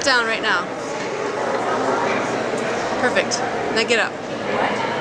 Sit down right now. Perfect. Now get up.